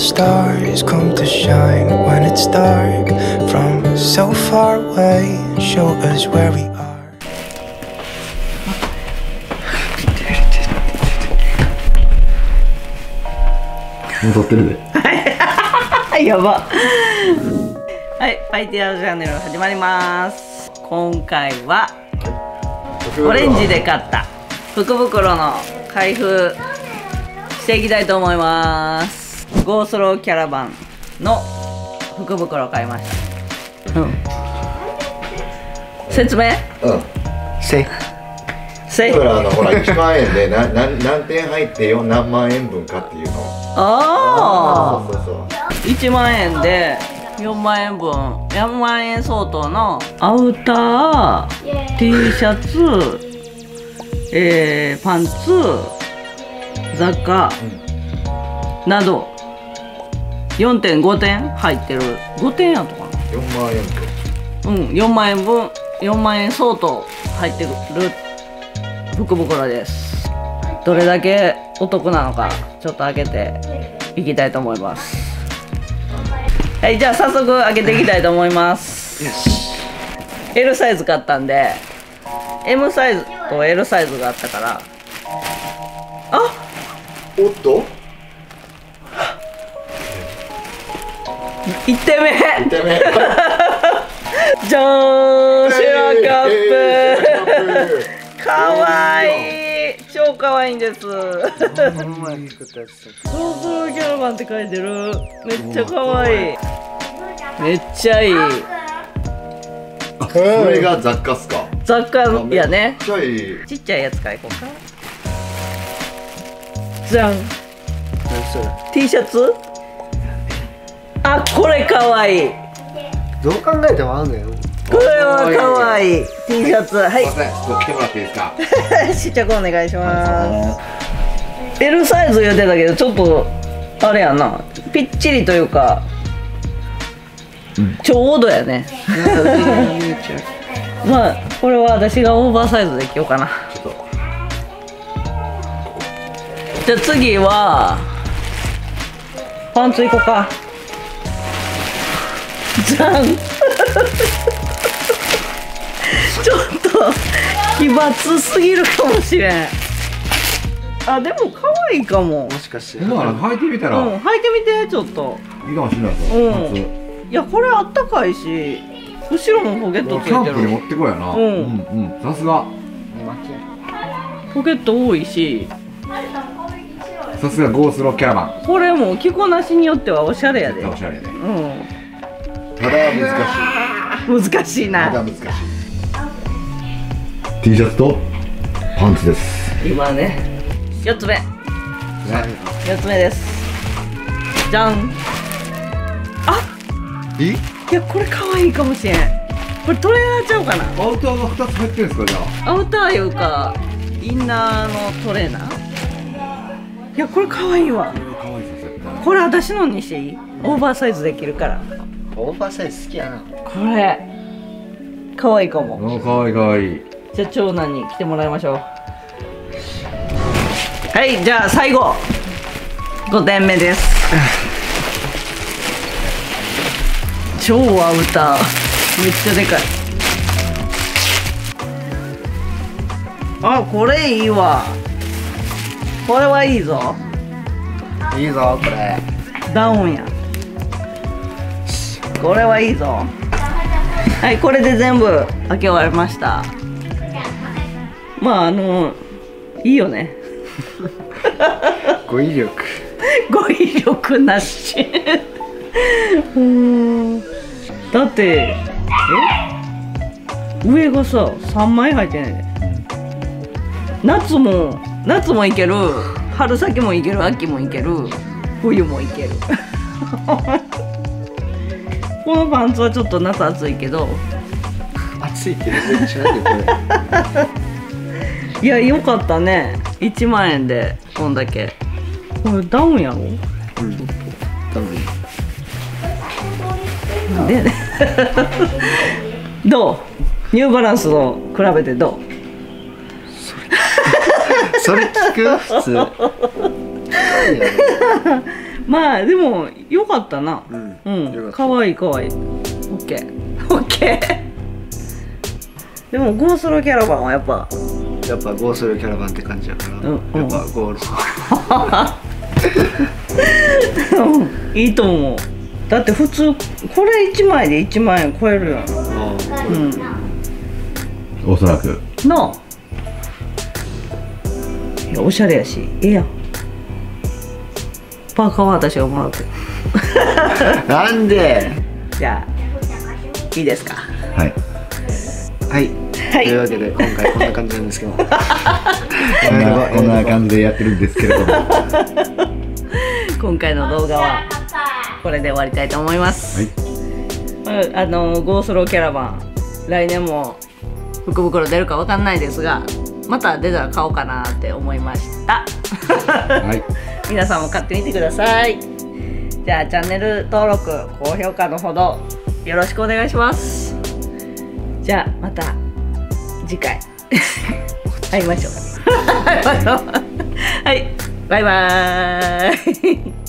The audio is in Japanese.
stars come to shine when it's dark from so far away. Show us where we are. もう撮ってるでやばはいパイティアチャンネル始まります今回はオレンジで買った福袋の開封していきたいと思いますゴースローキャラバンの福袋を買いました。うん。説明？うん。せせいだからあのほら1万円でな な何点入ってよ何万円分かっていうの。あそうそうそうあ1万円で4万円分4万円相当のアウター T シャツ、えーパンツ雑貨など4.5点入ってる。5点やったかな。4万円分うん4万円分。4万円相当入ってる。福袋です。どれだけお得なのかちょっと開けていきたいと思います。はいじゃあ早速開けていきたいと思います。L サイズ買ったんで M サイズと L サイズがあったから。あおっと？1点目1点目じゃーんシェラカップ、かわいい。超かわいいんです。ソーソーキャラバンって書いてる。めっちゃかわいい。めっちゃいい。あそれが雑貨っすか？雑貨やね。ちゃいい。ちっちゃいやつからいこうか。じゃん。T シャツ？あこれかわいい。どう考えても合うのよ。これはかわいい。T シャツ。はい。すいませんちょっと来てもらっていいですか？試着お願いします。L サイズ言ってたけどちょっとあれやな。ぴっちりというか、ちょうどやね。まあこれは私がオーバーサイズで着ようかな。じゃあ次はパンツいこうかじゃんちょっと奇抜すぎるかもしれん。あでも可愛いかも。もしかして。だから履いてみたら。うん履いてみてちょっと。いいかもしれないうん。いやこれあったかいし後ろもポケットつキャンプにいてる持ってこいやな。うん。うんさすが。ポケット多いし。さすがゴースローキャラバこれも着こなしによってはおしゃれやで。ンおしゃれで。うんただ難しい。難しいな。まだ難しい T シャツとパンツです。今ね。4つ目。4つ目です。じゃん。あえいやこれ可愛いかもしれん。これトレーナーちゃうかな？アウターが2つ入ってるんですかじゃあ。アウターいうかインナーのトレーナー？いやこれ可愛いわ。これ私のにしていい？オーバーサイズできるからオーバーサイズ好きやな。これ可愛いかも。あ可愛い可愛い。じゃあ長男に来てもらいましょう。はいじゃあ最後5点目です。超アウター。めっちゃでかい。あこれいいわ。これはいいぞ。いいぞこれ。ダウンやこれはいいぞ。はいこれで全部開け終わりました。まああのいいよね。語彙力。語彙力なし。うーん。だってえ？上がさ3枚入ってない。で夏も夏もいける。春先もいける秋もいける。冬もいける このパンツはちょっと夏暑いけど。暑いけど全然違うよこれいやよかったね。1万円でこんだけ。これダウンやろ？多分でどう？ニューバランスと比べてどう？それ聞く？普通 まあでもよかったな。うん。うん。よかった。かわいいかわい。いオッケーオッケーでもゴースローキャラバンはやっぱ。やっぱゴースルキャラバンって感じやから、うんうん。やっぱゴール。いいと思う。だって普通これ1枚で1万円超えるよああうん。おそらく。なあ。いやおしゃれやし。ええやんパーカーは私がもらうけどなんで？じゃあいいですか？はい。はい、はい。というわけで今回こんな感じなんですけど。こんな こんな感じでやってるんですけれども。今回の動画はこれで終わりたいと思います、まあ、あのゴースローキャラバン来年も福袋出るかわかんないですがまた出たら買おうかなって思いました。はい皆さんも買ってみてください。じゃあチャンネル登録高評価のほどよろしくお願いします。じゃあまた次回。会いましょう。はいバイバーイ